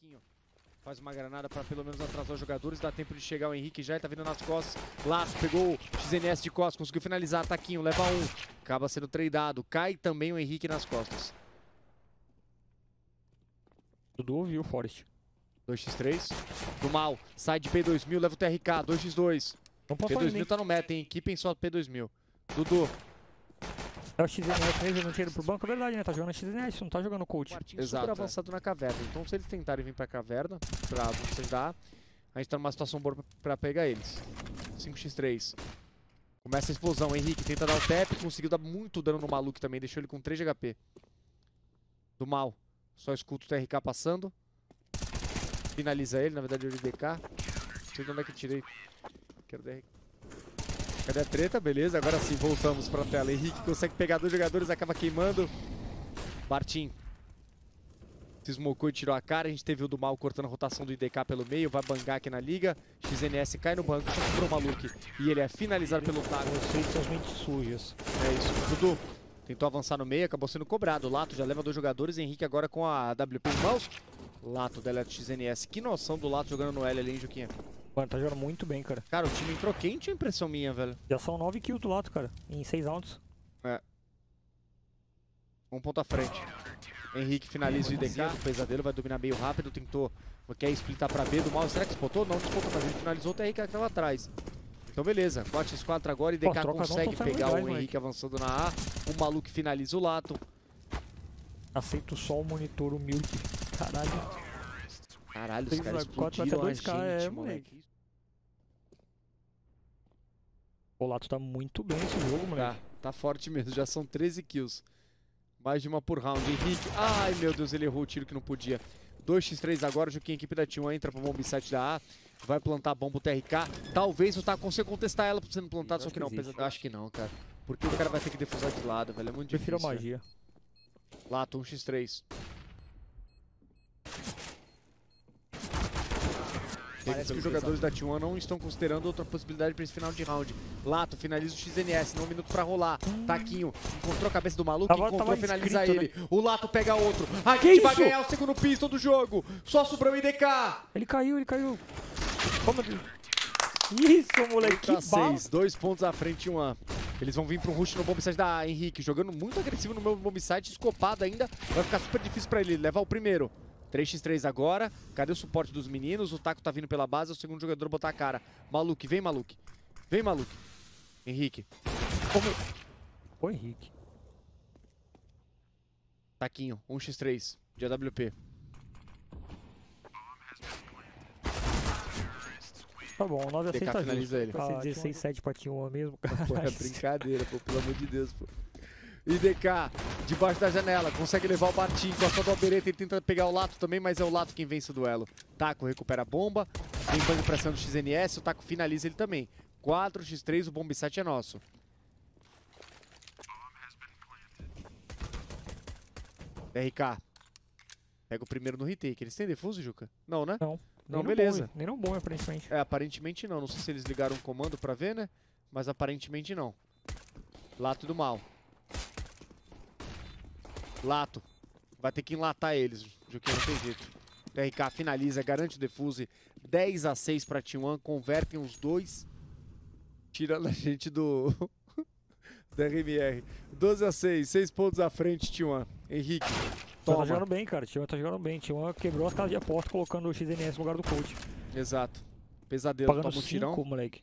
Taquinho faz uma granada para pelo menos atrasar os jogadores. Dá tempo de chegar o Henrique já. Ele tá vindo nas costas. Laço pegou o XNS de costas. Conseguiu finalizar. Taquinho leva um. Acaba sendo tradeado. Cai também o Henrique nas costas. Dudu ouviu o Forest. 2x3. Do mal. Sai de P2000. Leva o TRK. 2x2. Não pode falar P2000 nem. tá no meta, hein? Equipe em só P2000. Dudu. É o XNS mesmo, não tira pro banco, é verdade, né? Tá jogando XNS, não tá jogando coach. Martins Exato, super é. avançado na caverna. Então, se eles tentarem vir pra caverna, pra dar, a gente tá numa situação boa pra, pra pegar eles. 5x3. Começa a explosão. Henrique tenta dar o tap, conseguiu dar muito dano no maluco também, deixou ele com 3 de HP. Do mal. Só escuta o TRK passando. Finaliza ele, na verdade ele DK. Não sei de onde é que eu tirei. Quero DRK. Cadê a treta? Beleza, agora sim voltamos pra tela. Henrique consegue pegar dois jogadores, acaba queimando. Bartim. Se smocou e tirou a cara. A gente teve o do mal cortando a rotação do IDK pelo meio. Vai bangar aqui na liga. XNS cai no banco, só sobrou o Maluque. E ele é finalizado pelo Taco. Vocês são mentes sujas. É isso. Dudu tentou avançar no meio, acabou sendo cobrado. Lato já leva dois jogadores. Henrique agora com a WP em mãos. Lato deleta XNS. Que noção do Lato jogando no L ali, hein, Juquinha? Mano, tá jogando muito bem, cara. Cara, o time entrou quente ou impressão minha, velho? Já são 9 kills do lado, cara. Em 6 rounds. Um ponto à frente. Henrique finaliza o IDK. O pesadelo vai dominar meio rápido. Tentou. Quer splitar pra B do mal. Será que despotou? Não despotou, mas ele finalizou o TRK que tava atrás. Então beleza. 4x4 agora. IDK Pô, consegue pegar o moleque. Henrique avançando na A. O maluco finaliza o Lato. Aceito só o monitor humilde. Caralho. Caralho, os caras explodiram a até 2K, gente, é, moleque. O Lato tá muito bem nesse jogo, Tá, moleque. tá forte mesmo. Já são 13 kills. Mais de uma por round. Henrique. Ai, meu Deus, ele errou o tiro que não podia. 2x3 agora. Joaquim, a equipe da T1 entra pro bomb site da A. Vai plantar a bomba o TRK. Talvez o Taco consiga contestar ela por sendo plantado, Eu só que não. existe. Pesa- Acho que não, cara. Porque o cara vai ter que defusar de lado, velho. É muito Prefiro a difícil. magia. Lato, 1x3. Parece que os jogadores da T1 não estão considerando outra possibilidade para esse final de round. Lato finaliza o XNS, não um minuto pra rolar. Taquinho encontrou a cabeça do maluco, Tava- encontrou tava finaliza inscrito, ele. O Lato pega outro. A Que gente vai ganhar o segundo pistol do jogo. Só sobrou o IDK. Ele caiu, ele caiu. Como Deus. Isso, moleque. Que 8 a bala. 6, dois pontos à frente, 1 Eles vão vir para um rush no bomb site da Henrique, jogando muito agressivo no meu bomb site, escopado ainda. Vai ficar super difícil para ele levar o primeiro. 3x3 agora. Cadê o suporte dos meninos? O Taco tá vindo pela base, é o segundo jogador botar a cara. Maluque, vem Maluque. Vem Maluque. Henrique. Como... Ô, Henrique. Taquinho, 1x3 de AWP. Tá bom, 9 a 6 DK tá finaliza justo. ele. Ah, 16 7 pra T1 mesmo, cara. Pô, é brincadeira, pô, pelo amor de Deus, pô. IDK, debaixo da janela, consegue levar o Bartim, gosta do Albereta, ele tenta pegar o Lato também, mas é o Lato quem vence o duelo. Taco recupera a bomba, vem bang pressão do XNS, o Taco finaliza ele também. 4x3, o bomb set é nosso. RK, pega o primeiro no retake. Eles têm defuso, Juca? Não, né? Não. Não, beleza. bom, nem no bom, aparentemente. É, aparentemente não. Não sei se eles ligaram um comando pra ver, né? Mas aparentemente não. Lato do mal. Lato. Vai ter que enlatar eles, Juquinha, não tem jeito. TRK finaliza, garante o defuse. 10 a 6 pra T1, convertem os dois. Tirando a gente do... do RMR. 12 a 6, 6 pontos à frente, T1. Henrique, Tá toma. jogando bem, cara. T1 tá jogando bem. T1 quebrou as casas de aposta colocando o XNS no lugar do coach. Exato. Pesadelo, Pagando toma um tirão. 5, moleque.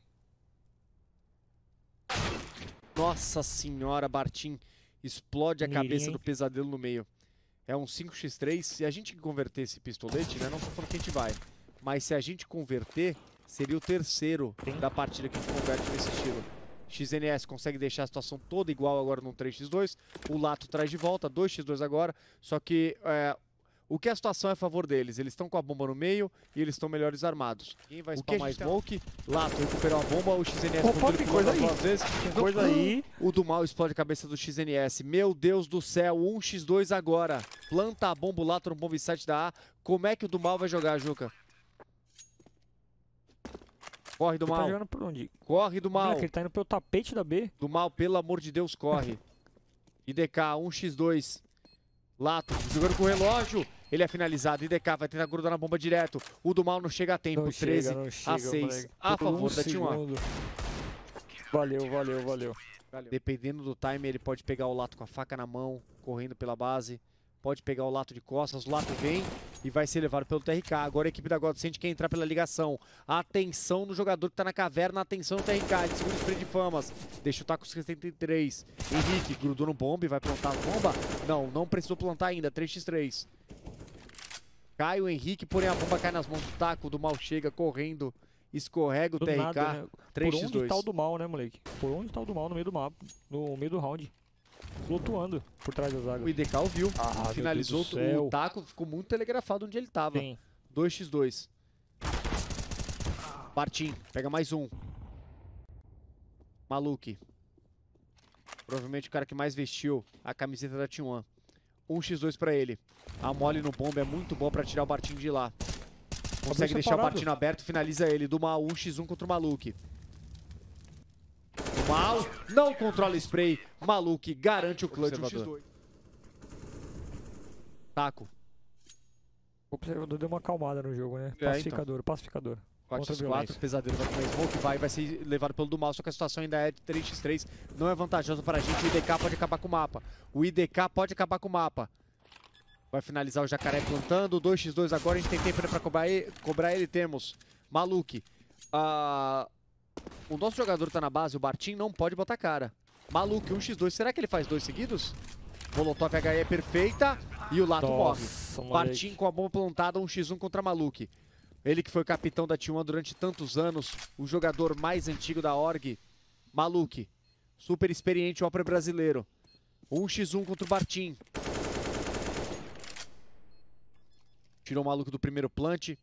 Nossa senhora, Bartim explode a cabeça do pesadelo no meio. É um 5x3. Se a gente converter esse pistolete, né? Não tô falando que a gente vai. Mas se a gente converter, seria o terceiro Sim. da partida que a gente converte nesse estilo. XNS consegue deixar a situação toda igual agora no 3x2. O Lato traz de volta, 2x2 agora. Só que é, o que a situação é a favor deles? Eles estão com a bomba no meio e eles estão melhores armados. Quem vai O que spamar gente tá- Smoke? Lato recuperou a bomba, o XNS Opa, pular coisa duas aí. vezes. Tem coisa aí. O do mal explode a cabeça do XNS. Meu Deus do céu, 1x2 agora. Planta a bomba lá no bomb site da A. Como é que o do mal vai jogar, Juca? Corre do Ele tá mal. jogando por onde? Corre do mal. Moleque, ele tá indo pelo tapete da B. Do mal, pelo amor de Deus, corre. IDK, 1x2. Lato, jogando com o relógio. Ele é finalizado. IDK vai tentar grudar na bomba direto. O do mal não chega a tempo. Não 13 chega, chega, a 6 moleque. a favor um da T1. segundo. Valeu, valeu, valeu. Dependendo do time, ele pode pegar o Lato com a faca na mão, correndo pela base. Pode pegar o Lato de costas, o Lato vem e vai ser levado pelo TRK. Agora a equipe da Godsend quer entrar pela ligação. Atenção no jogador que tá na caverna, atenção no TRK, ele segura o spray de famas. Deixa o Taco 73. Henrique grudou no bombe, vai plantar a bomba? Não, não precisou plantar ainda, 3x3. Cai o Henrique, porém a bomba cai nas mãos do Taco, do mal chega correndo, escorrega o Do TRK, nada, né? Por onde 3x2. tá o do mal, né, moleque? Por onde tá o do mal no meio do mapa, no meio do round. Flutuando por trás da zaga. O IDK ouviu, Ah, finalizou o taco, ficou muito telegrafado onde ele tava. Sim. 2x2. Bartim, pega mais um. Maluque. Provavelmente o cara que mais vestiu a camiseta da T1. 1x2 pra ele. A mole no bomba é muito bom pra tirar o Bartim de lá. Consegue deixar o. Bartim aberto, finaliza ele. Do mal, 1x1 contra o Maluque. O mal não controla spray. Maluque garante o clutch. 1x2. Taco. O observador deu uma acalmada no jogo, né? então. Pacificador, pacificador. Contra a 4x4, violência. pesadelo vai comer smoke, vai, vai ser levado pelo do mal, só que a situação ainda é de 3x3, não é vantajoso para a gente, o IDK pode acabar com o mapa. O IDK pode acabar com o mapa. Vai finalizar o Jacaré plantando, 2x2 agora, a gente tem tempo para cobrar ele, cobrar ele temos Maluque. Ah, o nosso jogador tá na base, o Bartim, não pode botar cara. Maluque, 1x2, será que ele faz dois seguidos? Molotov HE é perfeita e o Lato morre. Nossa, moleque. Bartim com a bomba plantada, 1x1 contra Maluque. Ele que foi capitão da T1 durante tantos anos, o jogador mais antigo da org, Maluque. Super experiente, ópera brasileiro. 1x1 contra o Bartim. Tirou o Maluco do primeiro plant.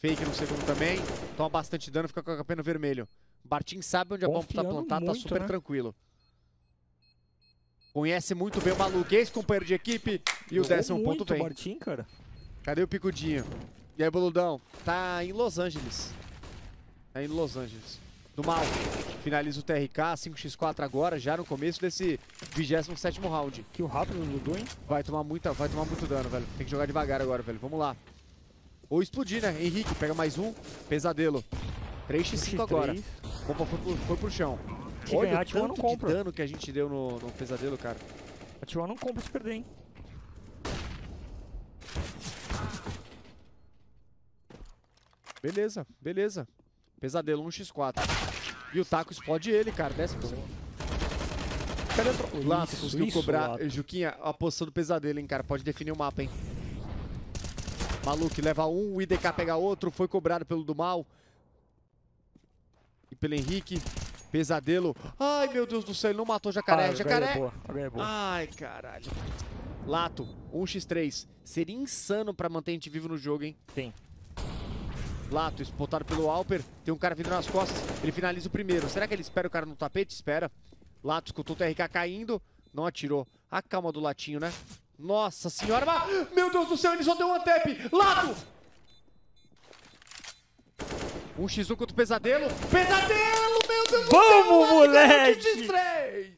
Fake no segundo também. Toma bastante dano, fica com a HP no vermelho. Bartim sabe onde a bomba tá Confiando plantada, tá muito, super né? tranquilo. Conhece muito bem o Maluco, ex-companheiro de equipe. E o Jogou décimo ponto muito o vem. Martim, cara. Cadê o Picudinho? E aí, Boludão? Tá em Los Angeles. Tá em Los Angeles. Do mal. Finaliza o TRK, 5x4 agora, já no começo desse 27º round. Que o rápido do Dudu, hein? Vai tomar, muita, vai tomar muito dano, velho. Tem que jogar devagar agora, velho. Vamos lá. Ou explodir, né? Henrique, pega mais um. Pesadelo. 3x5 X3. agora. Bomba foi pro, foi pro chão. Se Olha ganhar, a o T1 não tanto de compra. dano que a gente deu no, no pesadelo, cara. A T1 não compra se perder, hein? Beleza, beleza. Pesadelo 1x4. E o taco explode ele, cara. Décimo. Cadê o Lato conseguiu isso, cobrar. Lato. Juquinha, a posição do pesadelo, hein, cara. Pode definir o mapa, hein. Maluque leva um, o IDK pega outro. Foi cobrado pelo do mal. E pelo Henrique. Pesadelo. Ai, meu Deus do céu, ele não matou o jacaré. Ah, jacaré. é boa, é boa. Ai, caralho. Lato, 1x3. Seria insano pra manter a gente vivo no jogo, hein? Sim. Lato, spotado pelo Alper. Tem um cara vindo nas costas. Ele finaliza o primeiro. Será que ele espera o cara no tapete? Espera. Lato escutou o TRK caindo. Não atirou. A calma do Latinho, né? Nossa senhora. mas- Meu Deus do céu, ele só deu um tap. Lato! 1x1 contra o Pesadelo. Pesadelo, meu Deus do céu. Vamos, moleque!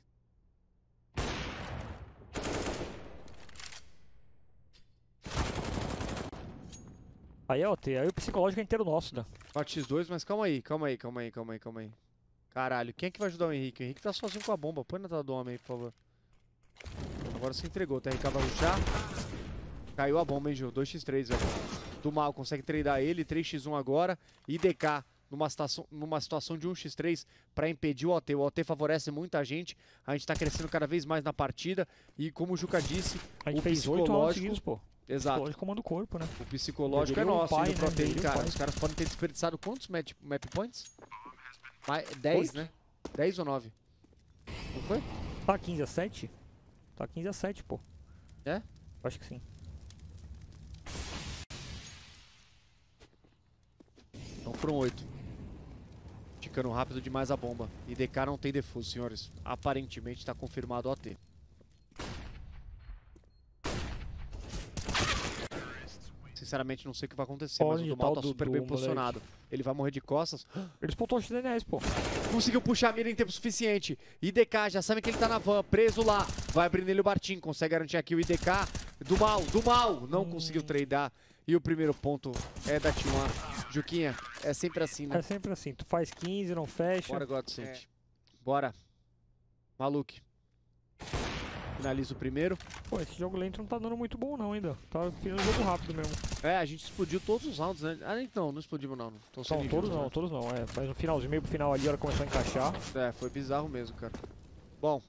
Aí é aí o psicológico é inteiro nosso, né? 4x2, mas calma aí, calma aí, calma aí, calma aí, calma aí. Caralho, quem é que vai ajudar o Henrique? O Henrique tá sozinho com a bomba. Põe na tela do homem aí, por favor. Agora se entregou. O TRK vai rushar. Caiu a bomba, hein, Gil? 2x3, velho. Do mal, consegue treinar ele. 3x1 agora. IDK numa situação, numa situação de 1x3 pra impedir o OT. O OT favorece muita gente. A gente tá crescendo cada vez mais na partida. E como o Juca disse, A gente O fez 8 rounds psicológico- seguidos, pô. exato. Psicológico comanda o corpo, né? O psicológico é nosso, pro né? Deveria cara. Os caras podem ter desperdiçado quantos map, map points? Mais, 10, Oito? né? 10 ou 9? Não foi? Tá 15 a 7? Tá 15 a 7, pô. É? Acho que sim. Então foram 8. Ticando rápido demais a bomba. E DK não tem defuso, senhores. Aparentemente tá confirmado o OT. Sinceramente, não sei o que vai acontecer, mas o Onde do mal tá super Dudu, bem moleque? posicionado. Ele vai morrer de costas. Ele spotou o XNS, pô. Conseguiu puxar a mira em tempo suficiente. IDK já sabe que ele tá na van, preso lá. Vai abrir nele o Bartim, consegue garantir aqui o IDK. Do mal, do mal. Não Hum. conseguiu tradear. E o primeiro ponto é da T1. Juquinha, é sempre assim, né? É sempre assim, tu faz 15, não fecha. Bora, Godsent. Bora. Maluque. Finaliza o primeiro. Pô, esse jogo lento não tá dando muito bom não ainda. Tá ficando um jogo rápido mesmo. É, a gente explodiu todos os rounds, né? Ah, não, não explodimos não. Tô Não, todos injusto, não, né? todos não. É, mas no finalzinho, meio pro final ali, a hora começou a encaixar. É, foi bizarro mesmo, cara. Bom,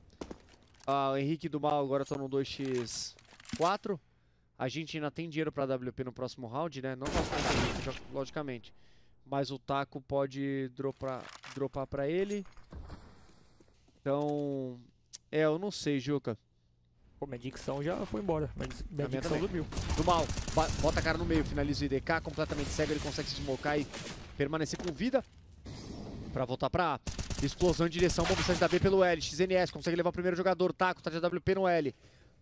ah, o Henrique do Mal agora tá no 2x4. A gente ainda tem dinheiro pra WP no próximo round, né? Não bastante, logicamente. Mas o Taco pode dropar, dropar pra ele. Então... É, eu não sei, Juca. Pô, minha dicção já foi embora. Minha, minha dicção subiu. Do Mal, bota a cara no meio, finaliza o IDK, completamente cego, ele consegue se desmocar e permanecer com vida. Pra voltar pra A. Explosão em direção, bomba da B pelo L. XNS, consegue levar o primeiro jogador. Taco, tá de AWP no L.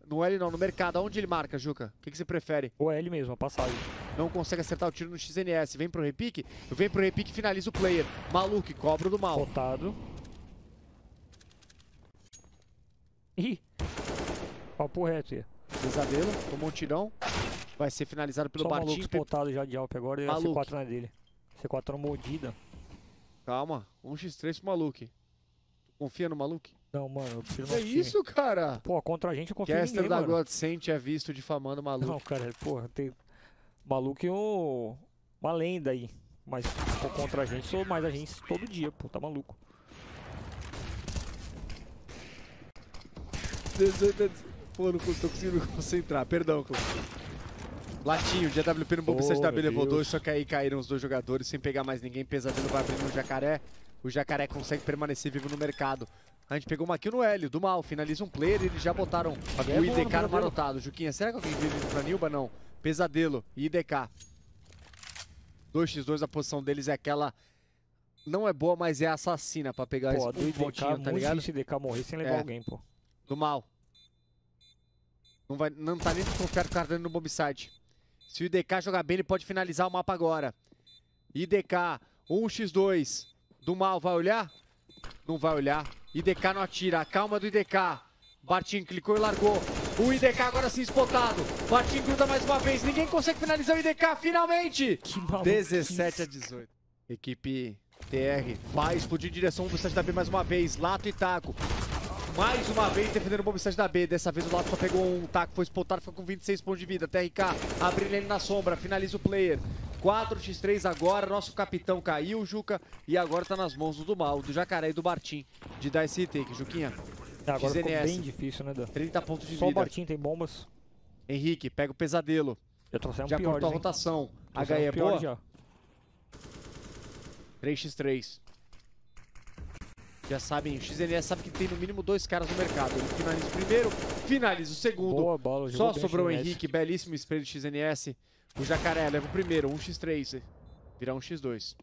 No L não, no mercado. Aonde ele marca, Juca? O que, que você prefere? É ele mesmo, a passagem. Não consegue acertar o tiro no XNS. Vem pro repique? Vem pro repique e finaliza o player. Maluco, cobra o do mal. Spotado. Ih! Papo reto, ia. Pesadelo, tomou um tirão. Vai ser finalizado pelo Só o maluco spotado já de Alp agora e a Maluco. C4 na dele. C4 tá mordida. Calma, 1x3 pro Maluque. Confia no Maluque? Não, mano, eu prefiro Que nosso time. isso, cara? Pô, contra a gente eu confio Caster ninguém, da mano. Godsent é visto difamando o maluco. Não, cara, porra, tem... Maluco é um... uma lenda aí. Mas pô, contra a gente, sou mais a gente todo dia, pô, tá maluco. Pô, não tô conseguindo concentrar, perdão. Clô. Latinho, AWP no Bomb Oh, 7 da B levou Deus. dois, só que aí caíram os dois jogadores sem pegar mais ninguém. Pesadelo vai abrir no Jacaré. O Jacaré consegue permanecer vivo no mercado. A gente pegou uma kill no L, do mal, finaliza um player e eles já botaram Alguém o é bom no IDK no marotado. Juquinha, será que alguém vive pra Nilba? Não. Pesadelo e IDK. 2x2, a posição deles é aquela. Não é boa, mas é assassina pra pegar Pô, esse IDK, pontinho, tá muito ligado? difícil IDK morrer sem levar É. alguém, pô. Do mal. Não, vai, não tá nem desconfiado o cara dando no bombsite. Se o IDK jogar bem, ele pode finalizar o mapa agora. IDK, 1x2. Do mal, vai olhar? Não vai olhar. IDK não atira. Calma do IDK. Bartim clicou e largou. O IDK agora sim spotado. Bartim gruda mais uma vez. Ninguém consegue finalizar o IDK finalmente. Que maluco. 17 a 18. Equipe TR vai explodir em direção ao Bombsite da B mais uma vez. Lato e Taco. Mais uma vez defendendo o Bombsite da B. Dessa vez o Lato só pegou um Taco, foi spotado, ficou com 26 pontos de vida. TRK abrindo ele na sombra, finaliza o player. 4x3 agora, nosso capitão caiu, Juca. E agora tá nas mãos do Mal, do Jacaré e do Bartim de dar esse take, Juquinha. É, agora ficou XNS. bem difícil, né, Dan? 30 pontos de Só o vida. Bartim tem bombas. Henrique, pega o pesadelo. Já trouxemos Já piores, cortou a hein? rotação. HE é boa? Já. 3x3. Já sabem, o XNS sabe que tem no mínimo dois caras no mercado. Ele finaliza o primeiro, finaliza o segundo. Boa bola, Só sobrou o. Henrique, belíssimo spray do XNS. O Jacaré leva o primeiro, 1x3. Virar 1x2.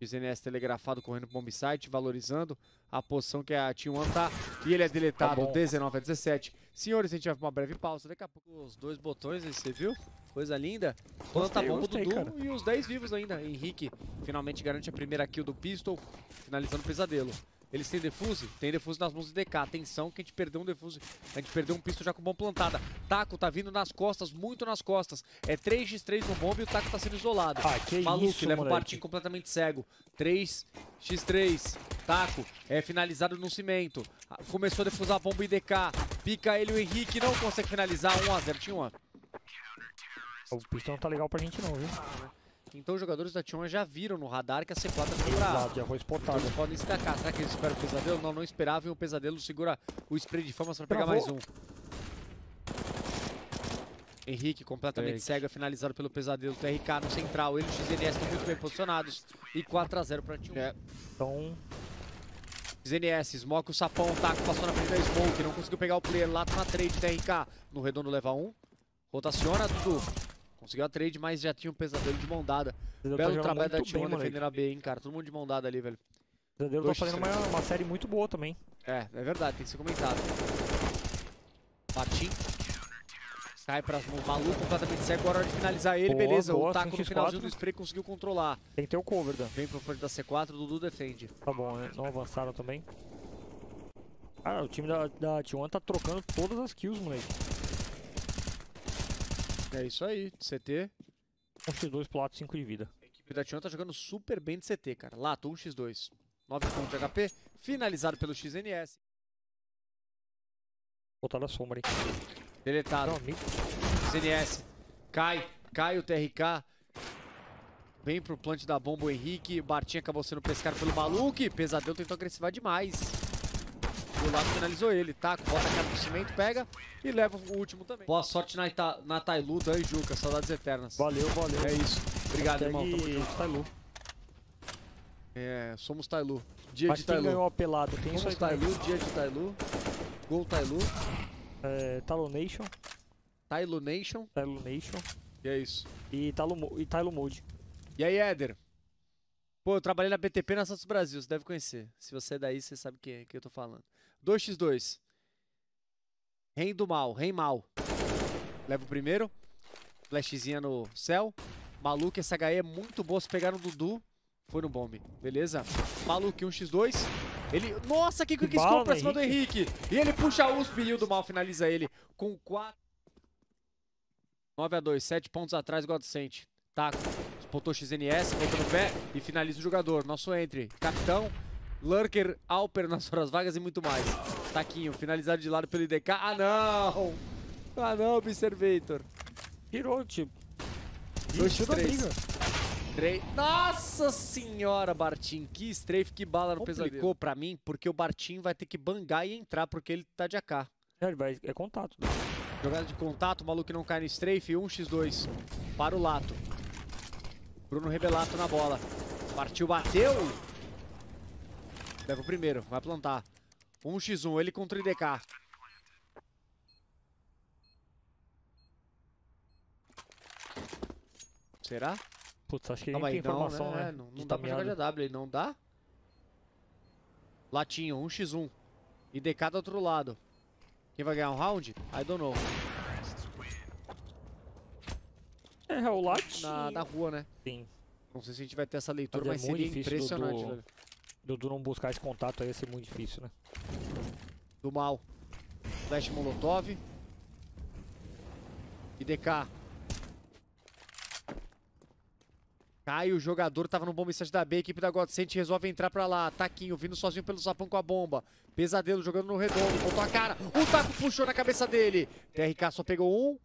XNS telegrafado correndo pro bombsite, valorizando a posição que a T1 tá. E ele é deletado, bom. 19 a 17. Senhores, a gente vai pra uma breve pausa. Daqui a pouco os dois botões aí, você viu? Coisa linda. Planta Gostei, bomba gostei, Dudu cara. e os 10 vivos ainda. Henrique finalmente garante a primeira kill do Pistol, finalizando o pesadelo. Eles têm defuse? Tem defuse nas mãos do DK. Atenção que a gente perdeu um defuse. A gente perdeu um pistol já com bomba plantada. Taco tá vindo nas costas, muito nas costas. É 3x3 no bomba e o Taco tá sendo isolado. Ah, que Maluco, isso, leva o moleque. Bartim completamente cego. 3x3. Taco é finalizado no cimento. Ah, Começou a defusar a bomba IDK. Pica ele o Henrique, não consegue finalizar. 1x0, T1. O pistão não tá legal pra gente não, viu? Então os jogadores da T1 já viram no radar que a C4 foi pra A. Exato, já foi Então spotado. eles podem se tacar. Será que eles esperam o pesadelo? Não, não esperavam e o pesadelo segura o spray de famas pra pegar Travou. mais um. Henrique completamente Take. cego, é finalizado pelo pesadelo. TRK no central, ele e o XNS estão muito bem posicionados. E 4x0 pra T1. É. Então, XNS, Smoke o sapão, o taco passou na frente da Smoke, não conseguiu pegar o player lá, tá na trade, TRK. No redondo leva um. Rotaciona, Dudu. Conseguiu a trade, mas já tinha um pesadelo de mão dada. o Pesadelo tá Belo jogando trabalho da muito T1 bem, moleque. defendendo a B, hein, cara. Todo mundo de mão dada ali, velho. Pesadelo tá Dois fazendo uma, uma série muito boa também. É, é verdade, tem que ser comentado. Bartim. Cai pras mãos, maluco, completamente cego, agora é hora de finalizar ele, Boa, beleza. boa, o taco no 5x4. finalzinho do spray conseguiu controlar. Tem que ter o cover, Dan. Vem pro frente da C4, o Dudu defende. Tá bom, né? Não avançaram também. Cara, o time da, da T1 tá trocando todas as kills, moleque. É isso aí, CT. 1x2 pro lado, 5 de vida. A equipe da Tion tá jogando super bem de CT, cara. Lato, 1x2. 9 pontos de HP, finalizado pelo XNS. Botaram a sombra aí. Deletado. Não. XNS. Cai, cai o TRK. Vem pro plant da bomba o Henrique. O Bartinho acabou sendo pescado pelo Maluque. Pesadelo tentou agressivar demais. O lado finalizou ele, tá? Bota a cara no cimento, pega e leva o último também. Boa sorte na, Ita na Tailu, Dan e Juca. Saudades eternas. Valeu, valeu. É isso. Obrigado, irmão. Tamo junto. Tailu. É, somos Tailu. Dia Mas de quem Tailu. ganhou a pelada? Tem Somos. Tailu, dia de Tailu. Gol Tailu. É, Talo Nation. Tailu Nation. Talo Nation. E é isso. E Mo- e Talo Mode. E aí, Éder? Pô, eu trabalhei na BTP na Santos Brasil, você deve conhecer. Se você é daí, você sabe quem, que eu tô falando. 2x2. Rei do mal, rei mal. Leva o primeiro. Flashzinha no céu. Maluco, essa HE é muito boa. Se pegar no Dudu, foi no bombe. Beleza? Maluco, 1x2. Ele. Nossa, que quick scope pra cima do Henrique. E ele puxa a USP e o do mal finaliza ele com 4. 9x2, 7 pontos atrás, Godsent. Taco. Botou XNS, botou no pé e finaliza o jogador. Nosso entry. Capitão, Lurker, Alper nas horas vagas e muito mais. Taquinho, finalizado de lado pelo IDK. Ah, não! Ah, não, Observator. Tirou, tipo. Dois três. Três. Nossa senhora, Bartim. Que strafe, que bala no Complicou pesadelo. pra mim, porque o Bartim vai ter que bangar e entrar, porque ele tá de AK. É, ele vai, é contato. Jogada de contato, o maluco não cai no strafe, 1x2 para o Lato. Bruno Rebelato na bola. Partiu, bateu. Leva o primeiro, vai plantar. 1x1, ele contra o IDK. Será? Putz, acho que ele tem não, informação, né? né? Não, de não dá pra jogar de AW, ele não dá? Latinho, 1x1. IDK do outro lado. Quem vai ganhar um round? I don't know. É, é o latinho. Na, na rua, né? Sim. Não sei se a gente vai ter essa leitura, Mas mas, é seria impressionante, Dudu. velho. Dudu não buscar esse contato aí ia ser muito difícil, né? Do mal. Flash Molotov. IDK. Cai o jogador, tava no bom mensagem da B, a equipe da Godsent resolve entrar pra lá. Taquinho, vindo sozinho pelo sapão com a bomba. Pesadelo jogando no redondo, botou a cara. O taco puxou na cabeça dele. TRK só pegou um.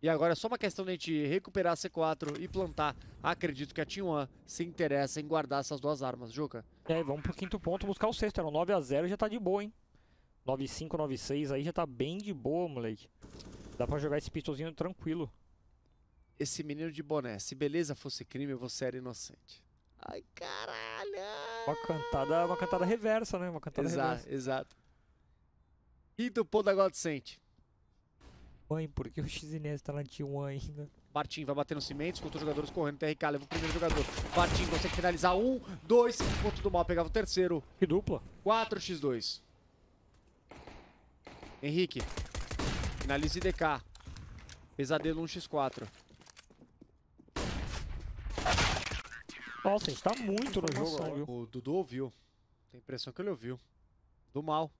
E agora é só uma questão de a gente recuperar a C4 e plantar. Acredito que a T1 se interessa em guardar essas duas armas, Juca. E aí, vamos pro quinto ponto buscar o sexto. Era um 9x0 já tá de boa, hein? 9-5, 9-6 aí já tá bem de boa, moleque. Dá pra jogar esse pistolzinho tranquilo. Esse menino de boné, se beleza fosse crime, você era inocente. Ai, caralho! Uma cantada, uma cantada reversa, né? Uma cantada Exato, reversa. exato. Quinto ponto da Godsent. Mãe, por que o XNS tá na T1 ainda? Bartim vai bater no cimento, escutou jogadores correndo, TRK leva o primeiro jogador. Bartim consegue finalizar um, dois, ponto do mal, pegava o terceiro. Que dupla. 4x2. Henrique. Finaliza IDK. Pesadelo 1x4. Nossa, a gente tá muito no jogo, né, viu? O Dudu ouviu. Tem a impressão que ele ouviu. Do mal.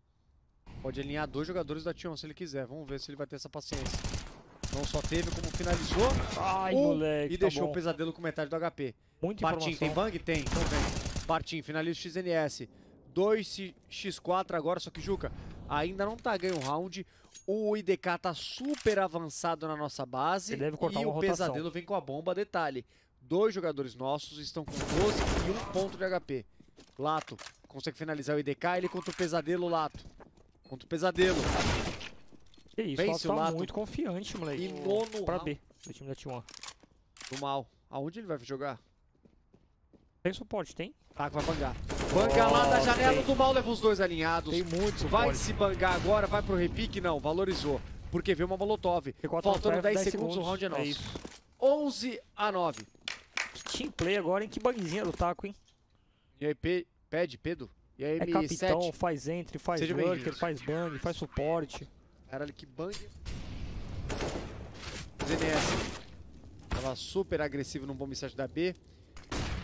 Pode alinhar dois jogadores da Tion se ele quiser. Vamos ver se ele vai ter essa paciência. Não só teve, como finalizou. Ai, um, moleque, e tá deixou bom. o pesadelo com metade do HP. Bartim, informação. tem bang? Tem. Então vem. Bartim, finaliza o XNS. 2x4 agora, só que Juca, ainda não tá ganho o round. O IDK tá super avançado na nossa base. Ele deve cortar e o rotação. pesadelo vem com a bomba. Detalhe: dois jogadores nossos estão com 12 e 1 ponto de HP. Lato consegue finalizar o IDK. Ele contra o pesadelo, Lato. Contra o pesadelo. Que isso, ela o tá muito confiante, moleque. E nono Pra B, do time da T1. do mal. Aonde ele vai jogar? Tem suporte, tem? Tá, vai bangar. Banga lá da Oh, janela tem. do mal, leva os dois alinhados. Tem muito Vai suporte. se bangar agora, vai pro repique? Não, valorizou. Porque veio uma molotov. P4 Faltando no 10, 10 segundos, o round é nosso. isso. 11 a 9. Team play agora, hein? Que bugzinha do taco, hein? E aí, P... pede, Pedro? E aí, É capitão, M7? faz entre, faz Seja lurker, faz bang, faz suporte. Caralho, que bang. XNS tava super agressivo no bomb set da B.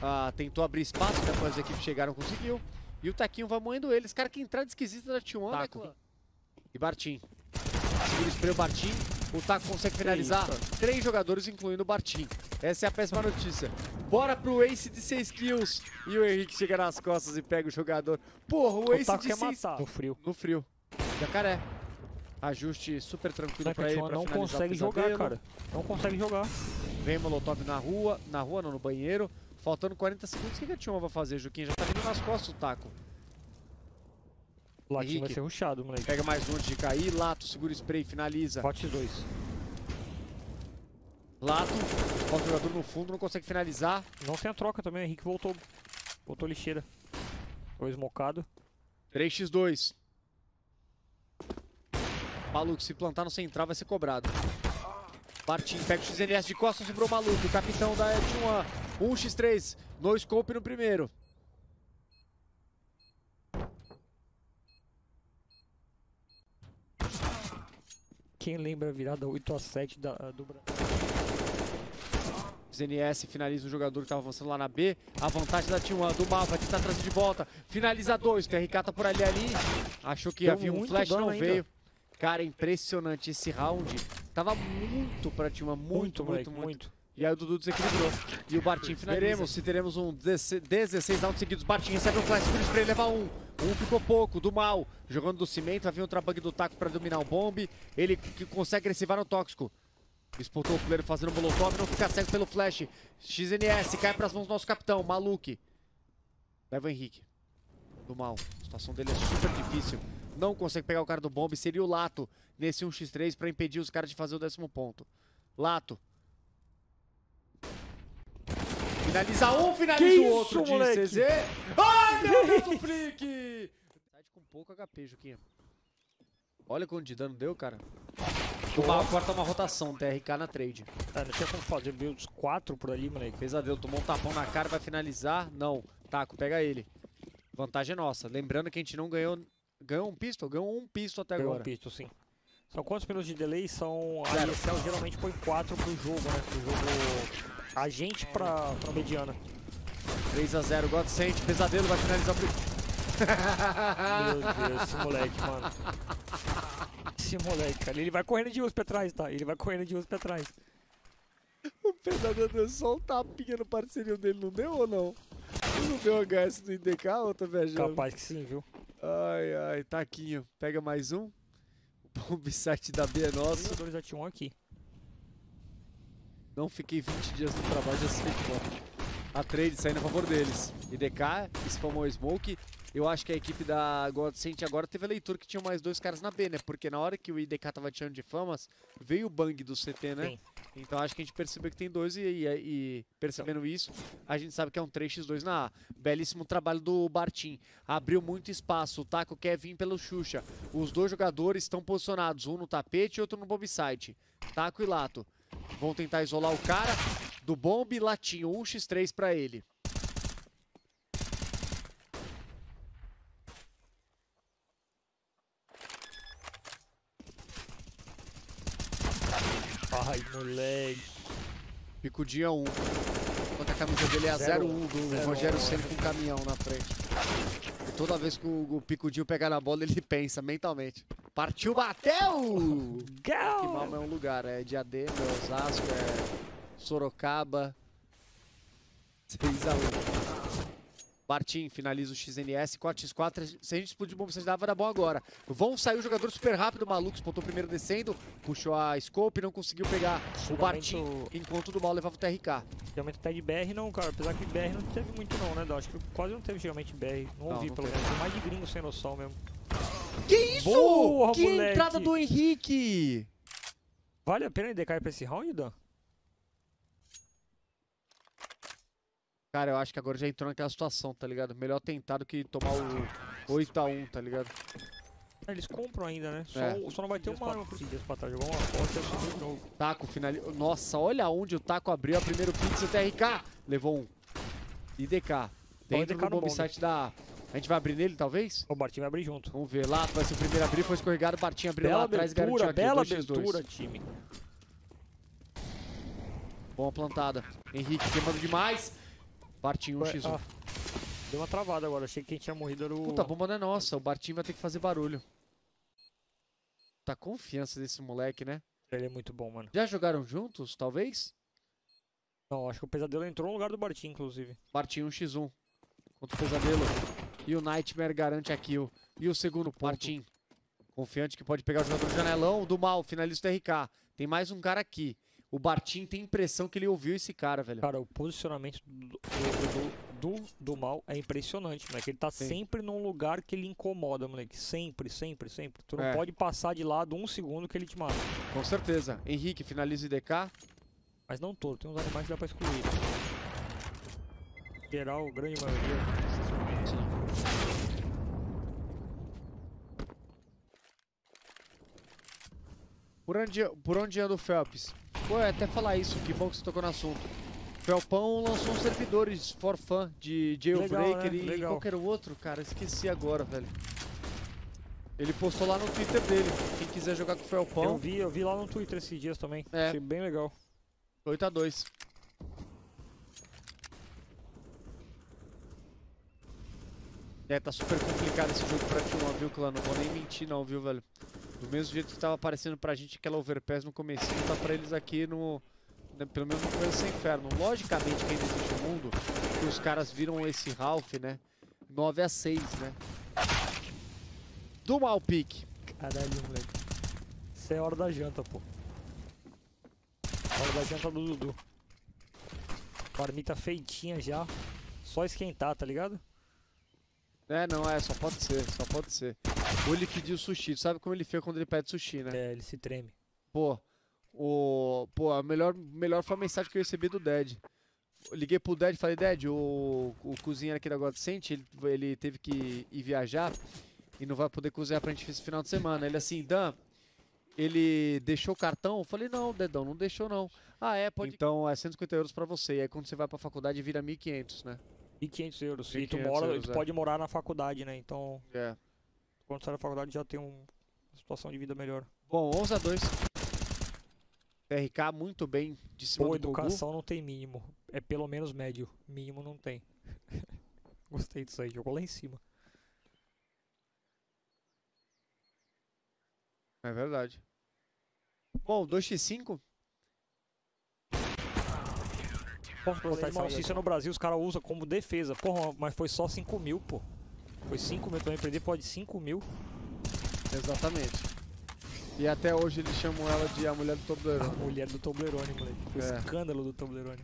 Ah, tentou abrir espaço, depois as equipes chegaram, conseguiu. E o Taquinho vai moendo eles. Cara, que entrada esquisita da T1, né? E Bartim. Segura o spray o Bartim. O Taco consegue finalizar isso, três jogadores, incluindo o Bartim. Essa é a péssima notícia. Bora pro Ace de 6 kills. E o Henrique chega nas costas e pega o jogador. Porra, o O Ace Taco de quer 6 matar. No frio. no frio. Jacaré. Ajuste super tranquilo que pra ele. T1 pra não finalizar o consegue jogar, cara. Não consegue jogar. Vem Molotov na rua, na rua não, no banheiro. Faltando 40 segundos, o que que a T1 vai fazer, Juquinha? Já tá vindo nas costas o taco. O latinho vai ser ruxado, moleque. Pega mais um de cair, Lato, segura o spray, finaliza. Bote dois. Lato, falta o jogador no fundo, não consegue finalizar. Não tem a troca também, o Henrique voltou. Voltou lixeira. Foi esmocado. 3x2. Maluco, se plantar no central vai ser cobrado. Bartim pega o XNS de costas, sobrou o maluco. Capitão da T1. 1x3. No scope no primeiro. Quem lembra a virada 8x7 da, do Brasil? ZNS finaliza o jogador que estava avançando lá na B. A vantagem da T1 do mal vai tentar trazer de volta. Finaliza dois. TRK tá por ali ali. Achou que Deu havia um muito flash, não ainda. veio. Cara, impressionante esse round. Tava muito pra T1, muito, Muito, muito, moleque, muito. muito. E aí o Dudu desequilibrou. E o Bartim finaliza. Veremos se teremos um 16 rounds seguidos. Bartim recebe um flash, segura o spray, leva um. Um ficou pouco, do mal. Jogando do cimento, vai vir outra bug do taco pra dominar o bombe. Ele que consegue agressivar no tóxico. Disputou o goleiro fazendo um molotov, não fica cego pelo flash. XNS, cai pras mãos do nosso capitão, Maluque. Leva o Henrique. Do mal. A situação dele é super difícil. Não consegue pegar o cara do bombe. Seria o Lato nesse 1x3 pra impedir os caras de fazer o décimo ponto. Lato. Finaliza um, finaliza Que o outro isso, de moleque? CZ. Ai, meu Deus do flick! Side com pouco HP, Juquinha. Olha quanto de dano deu, cara. O Mal corta uma rotação, TRK na trade. Ah, não tinha como fazer, veio os quatro por ali, moleque. Pesadelo, tomou um tapão na cara, vai finalizar. Não, Taco, pega ele. Vantagem é nossa. Lembrando que a gente não ganhou. Ganhou um pistol? Ganhou um pistol até um agora. pistol, sim. São quantos minutos de delay? São. A. ESL geralmente põe 4 pro jogo, né? Pro jogo. Agente pra, pra mediana. 3x0, Godsent, pesadelo, vai finalizar o. Meu Deus, esse moleque, mano. Esse moleque, cara. Ele vai correndo de USP atrás, tá? Ele vai correndo de USP atrás. O pesadelo deu só um tapinha no parceirinho dele, não deu ou não? Não deu HS do IDK ou tô viajando? Capaz que sim, viu? Ai, ai, taquinho. Pega mais um. Bomb site da B é Os nosso. jogadores da T1 aqui. Não fiquei 20 dias no trabalho, já sei como. A trade saindo a favor deles. IDK, spamou Smoke. Eu acho que a equipe da Godsent agora teve a leitura que tinha mais dois caras na B, né? Porque na hora que o IDK tava tirando de famas, veio o bang do CT, né? Sim. Então acho que a gente percebeu que tem dois e, e- e percebendo isso, a gente sabe que é um 3x2 na A. Belíssimo trabalho do Bartim. Abriu muito espaço. O Taco quer vir pelo Xuxa. Os dois jogadores estão posicionados, um no tapete e outro no bomb site. Taco e Lato. Vão tentar isolar o cara do bomb Latinho. 1x3 pra ele. Moleque. Picudinha 1. Enquanto a camisa dele é a 0-1 Zero do zero Rogério. Senna com um caminhão na frente. E toda vez que o, o Picudinho pegar na bola, ele pensa mentalmente. Partiu, bateu! Que mal é um lugar, é Diadema, é Osasco, é Sorocaba. 6x1. Bartim finaliza o XNS, 4x4. Se a gente explodir bomba, vocês dava, era bom agora. Vão sair o jogador super rápido, maluco, spotou primeiro descendo, puxou a scope, não conseguiu pegar o Bartim, enquanto o do mal levava o TRK. Geralmente até de BR não, cara. Apesar que BR não teve muito não, né? Dó? Acho que quase não teve geralmente BR. Não, Não, ouvi, não pelo teve. menos. Tem mais de gringo sem noção mesmo. Que isso? Boa, que moleque! entrada do Henrique! Vale a pena ele decair pra esse round, Dan? Cara, eu acho que agora já entrou naquela situação, tá ligado? Melhor tentar do que tomar o 8x1, tá ligado? Eles compram ainda, né? Só, É. só não vai ter uma arma pra trás. Uma e de novo. Taco finalizou. Nossa, olha onde o Taco abriu a primeiro pixel TRK. Levou um. IDK. Dentro do no bomb site da A. A gente vai abrir nele, talvez? O Bartim vai abrir junto. Vamos ver. Lá vai ser o primeiro a abrir, foi escorregado. Bartinho abriu lá Bela atrás e garantiu abertura, aqui. bela 2x2. abertura, time. Boa plantada. Henrique queimando demais. Bartinho, Ué, 1x1. ah, deu uma travada agora, achei que quem tinha morrido era o... Puta, a bomba não é nossa. O Bartinho vai ter que fazer barulho. Tá confiança desse moleque, né? Ele é muito bom, mano. Já jogaram juntos, talvez? Não, acho que o Pesadelo entrou no lugar do Bartim, inclusive. Bartinho 1x1 contra o Pesadelo. E o Nightmare garante a kill. E o segundo ponto. Bartim. Confiante que pode pegar o jogador do janelão. Do mal, finalista RK. Tem mais um cara aqui. O Bartim tem impressão que ele ouviu esse cara, velho. Cara, o posicionamento do, do, do, do, mal é impressionante, moleque. Ele tá Sim. sempre num lugar que ele incomoda, moleque. Sempre, sempre, sempre. Tu não É. pode passar de lado um segundo que ele te mata. Com certeza. Henrique finaliza o IDK. Mas não todo, tem uns animais que dá pra excluir. Geral, grande maioria. Por onde, por onde anda o Phelps? Pô, é até falar isso, que bom que você tocou no assunto. Felpão lançou uns servidores for fun de Jailbreaker né? e Legal. qualquer outro, cara. Esqueci agora, velho. Ele postou lá no Twitter dele. Quem quiser jogar com o Eu Felpão, vi, eu vi lá no Twitter esses dias também. É. Achei bem legal. 8x2. É, tá super complicado esse jogo pra T1, viu, clã? Não vou nem mentir não, viu, velho? Do mesmo jeito que tava aparecendo pra gente aquela overpass no comecinho, tá pra eles aqui no... né, Pelo menos no começo sem inferno. Logicamente que ainda existe um mundo que os caras viram esse Ralph, né? 9 a 6 né? Do mal pique. Caralho, moleque. Isso é hora da janta, pô. Hora da janta do Dudu. Marmita feitinha já. Só esquentar, tá ligado? É, não, é, só pode ser, só pode ser. Ou ele pediu sushi, tu sabe como ele fica quando ele pede sushi, né? É, ele se treme. Pô, o. Pô, a melhor, melhor foi a mensagem que eu recebi do Ded. Eu liguei pro Ded e falei, Ded, o, o cozinheiro aqui da Godsent, ele, ele teve que ir viajar e não vai poder cozinhar pra gente esse final de semana. Ele assim, Dan, ele deixou o cartão? Eu falei, não, Dedão, não deixou não. Ah, é, pode. Então é 150 euros pra você. E aí quando você vai pra faculdade vira 1.500, né? E 500 euros. E tu 1.500 mora, euros, tu é. pode morar na faculdade, né? Então, É. quando sai da faculdade já tem um- uma situação de vida melhor. Bom, 11 a 2 TRK muito bem de cima Boa do Gugu. educação não tem mínimo. É pelo menos médio. Mínimo não tem. Gostei disso aí. Jogou lá em cima. É verdade. Bom, 2x5. Posso perguntar isso? No Brasil os caras usam como defesa. Porra, mas foi só 5 mil, pô. Foi 5 mil. Também perder pode 5 mil. Exatamente. E até hoje eles chamam ela de a mulher do A Toblerone. mulher do Toblerone, moleque. O É. escândalo do Toblerone.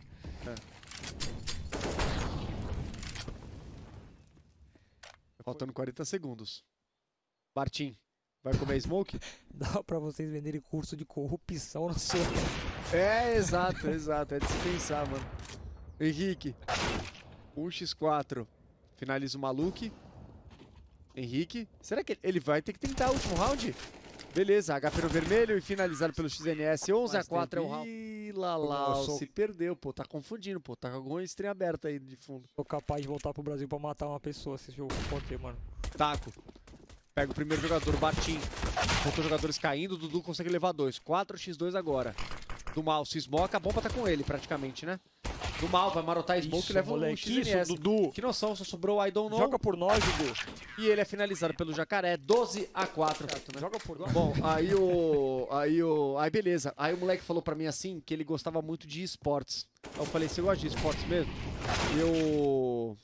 Faltando 40 segundos. Bartim, vai comer smoke? Dá pra vocês venderem curso de corrupção na sua. é, exato, exato. É de se pensar, mano. Henrique, 1x4. Finaliza o Maluque. Henrique, será que ele vai ter que tentar o último round? Beleza, HP no vermelho e finalizado pelo XNS. 11 a Mais 4 é o round. Ih, Lalau, sou- se perdeu, pô. Tá confundindo, pô. Tá com alguma stream aberta aí de fundo. Sou capaz de voltar pro Brasil pra matar uma pessoa se esse jogo for ter, mano. Taco. Pega o primeiro jogador, Bartim. Outros jogadores caindo, o Dudu consegue levar dois. 4x2 agora. Do mal, se esmoca, a bomba tá com ele praticamente, né? Do mal, vai marotar a smoke e Isso, leva um moleque. XNS. Isso, Dudu. Que noção, só sobrou o I don't know. Joga por nós, Dudu. E ele é finalizado pelo Jacaré, 12 a 4. Joga por nós. Bom, aí o. Aí o. Aí beleza. Aí o moleque falou pra mim assim que ele gostava muito de esportes. Aí eu falei, você gosta de esportes mesmo? Eu.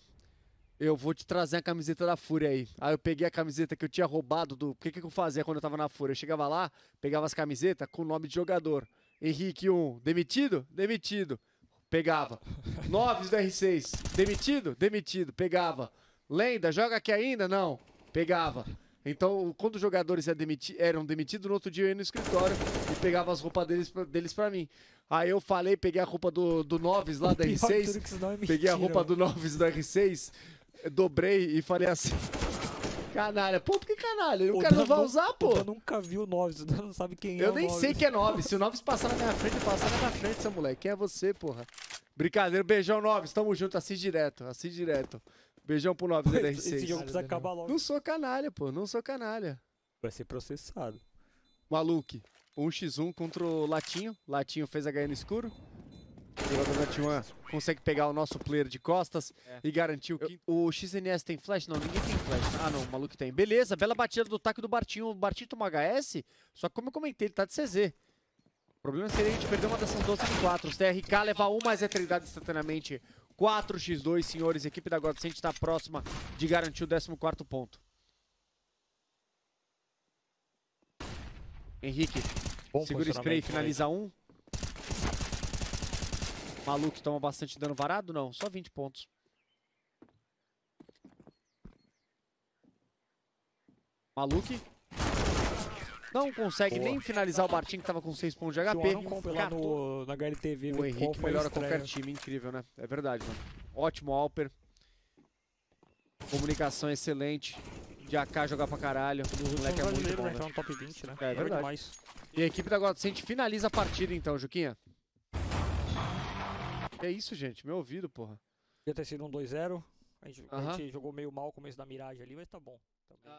Eu vou te trazer a camiseta da Fúria aí. Aí eu peguei a camiseta que eu tinha roubado do. O que, que eu fazia quando eu tava na Fúria? Eu chegava lá, pegava as camisetas com o nome de jogador. Henrique 1, demitido? Demitido. Pegava. Noves do R6, demitido? Demitido. Pegava. Lenda, joga aqui ainda? Não. Pegava. Então, quando os jogadores eram demiti- eram demitidos, no outro dia eu ia no escritório e pegava as roupas deles pra, deles pra mim. Aí eu falei, peguei a roupa do, do Noves lá da Pior de R6, tudo que isso não é peguei a roupa mano. do Noves do R6, dobrei e falei assim: canalha, pô, por que canalha? O O cara não Dan vai usar, pô. Dan nunca viu o Noves, não sabe quem é Eu nem sei que é Noves. Se o Noves passar na minha frente, passar na minha frente, seu moleque. Quem é você, porra? Brincadeira, beijão, Noves. Tamo junto, assiste direto, assiste direto. Beijão pro Noves da Esse R6. jogo precisa acabar logo. Não sou canalha, pô, não sou canalha. Vai ser processado. Maluque, 1x1 contra o Latinho. Latinho fez HE no escuro. O jogador da T1 consegue pegar o nosso player de costas É. e garantir o quinto. O XNS tem flash? Não, ninguém tem flash. Ah, não, o maluco tem. Beleza, bela batida do taco do Bartinho. O Bartinho toma HS, só que como eu comentei, ele tá de CZ. O problema seria a gente perder uma dessas 12 em 4. Os TRK leva 1 mais eternidade instantaneamente. 4x2, senhores. A equipe da Godsend está próxima de garantir o 14 ponto. Henrique, Bom segura o spray e finaliza um. Maluco toma bastante dano varado? Não, só 20 pontos. Maluque. Não consegue Boa. nem finalizar o Bartinho que tava com 6 pontos de. HP. Não compra lá no, na HLTV. O Henrique melhora qualquer time, incrível, né? É verdade, mano. Ótimo Alper. Comunicação excelente. De AK jogar pra caralho. O moleque é muito brasileiros, bom, né? né? No top 20, né? É Joga verdade. demais. E a equipe da Godsend finaliza a partida então, Juquinha. É isso, gente. Meu ouvido, porra. Podia ter sido um 2-0. A gente, a Aham. gente jogou meio mal o começo da miragem ali, mas tá bom. Tá bom.